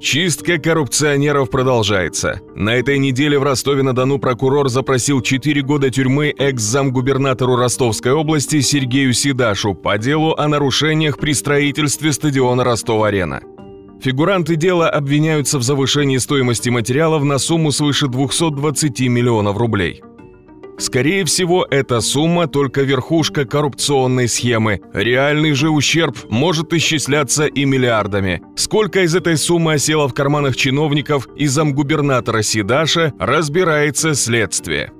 Чистка коррупционеров продолжается. На этой неделе в Ростове-на-Дону прокурор запросил 4 года тюрьмы экс-замгубернатору Ростовской области Сергею Сидашу по делу о нарушениях при строительстве стадиона Ростов-Арена. Фигуранты дела обвиняются в завышении стоимости материалов на сумму свыше 220 миллионов рублей. Скорее всего, эта сумма только верхушка коррупционной схемы. Реальный же ущерб может исчисляться и миллиардами. Сколько из этой суммы осело в карманах чиновников и замгубернатора Сидаша, разбирается следствие.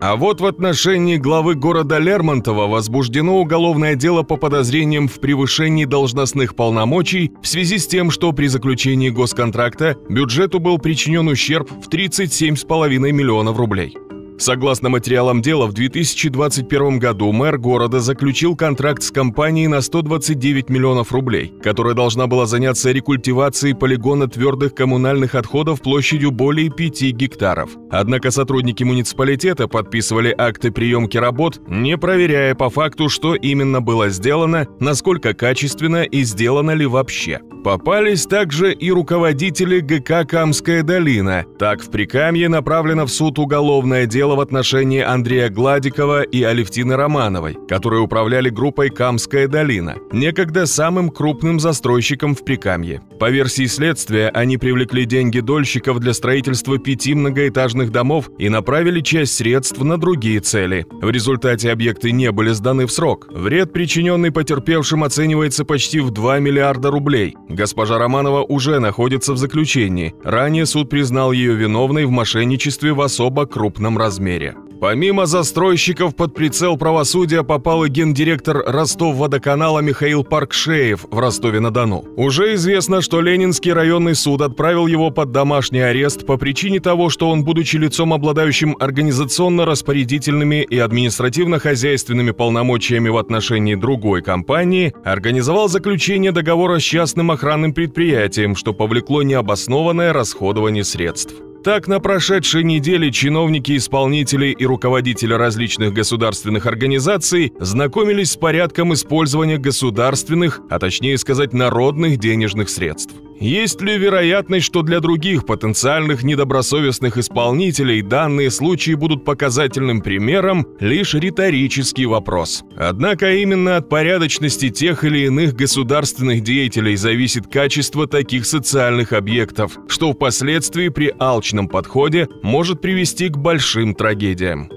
А вот в отношении главы города Лермонтова возбуждено уголовное дело по подозрениям в превышении должностных полномочий в связи с тем, что при заключении госконтракта бюджету был причинен ущерб в 37,5 миллионов рублей. Согласно материалам дела, в 2021 году мэр города заключил контракт с компанией на 129 миллионов рублей, которая должна была заняться рекультивацией полигона твердых коммунальных отходов площадью более 5 гектаров. Однако сотрудники муниципалитета подписывали акты приемки работ, не проверяя по факту, что именно было сделано, насколько качественно и сделано ли вообще. Попались также и руководители ГК «Камская долина». Так, в Прикамье направлено в суд уголовное дело в отношении Андрея Гладикова и Алевтины Романовой, которые управляли группой «Камская долина», некогда самым крупным застройщиком в Прикамье. По версии следствия, они привлекли деньги дольщиков для строительства пяти многоэтажных домов и направили часть средств на другие цели. В результате объекты не были сданы в срок. Вред, причиненный потерпевшим, оценивается почти в 2 миллиарда рублей. Госпожа Романова уже находится в заключении. Ранее суд признал ее виновной в мошенничестве в особо крупном размере. Помимо застройщиков под прицел правосудия попал и гендиректор Ростов-водоканала Михаил Паркшеев в Ростове-на-Дону. Уже известно, что Ленинский районный суд отправил его под домашний арест по причине того, что он, будучи лицом, обладающим организационно-распорядительными и административно-хозяйственными полномочиями в отношении другой компании, организовал заключение договора с частным охранным предприятием, что повлекло необоснованное расходование средств. Так, на прошедшей неделе чиновники, исполнители и руководители различных государственных организаций знакомились с порядком использования государственных, а точнее сказать народных денежных средств. Есть ли вероятность, что для других потенциальных недобросовестных исполнителей данные случаи будут показательным примером – лишь риторический вопрос. Однако именно от порядочности тех или иных государственных деятелей зависит качество таких социальных объектов, что впоследствии при алчном подходе может привести к большим трагедиям.